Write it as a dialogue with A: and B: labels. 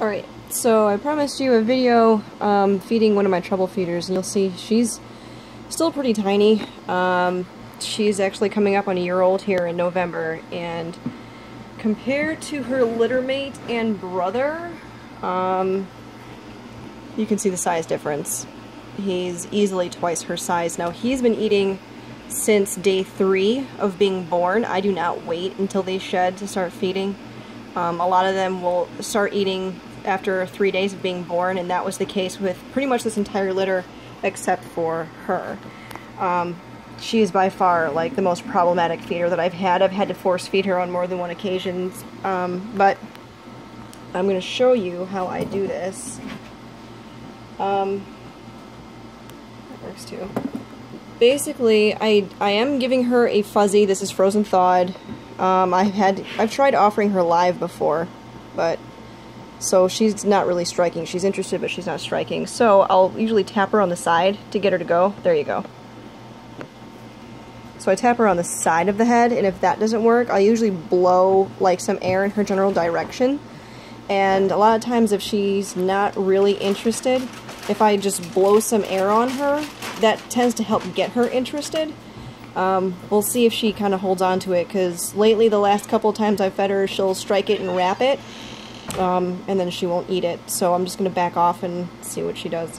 A: Alright, so I promised you a video um, feeding one of my trouble feeders, and you'll see she's still pretty tiny. Um, she's actually coming up on a year old here in November, and compared to her littermate and brother, um, you can see the size difference. He's easily twice her size. Now, he's been eating since day three of being born. I do not wait until they shed to start feeding. Um, a lot of them will start eating after three days of being born, and that was the case with pretty much this entire litter except for her. Um, she is by far like the most problematic feeder that I've had. I've had to force feed her on more than one occasion, um, but I'm going to show you how I do this. Um, that works too. Basically, I I am giving her a fuzzy. This is frozen thawed. Um, I've had I've tried offering her live before, but so she's not really striking. She's interested, but she's not striking. So I'll usually tap her on the side to get her to go. There you go. So I tap her on the side of the head, and if that doesn't work, I usually blow like some air in her general direction. And a lot of times if she's not really interested, if I just blow some air on her, that tends to help get her interested. Um, we'll see if she kind of holds on to it, because lately the last couple times I've fed her, she'll strike it and wrap it, um, and then she won't eat it. So I'm just going to back off and see what she does.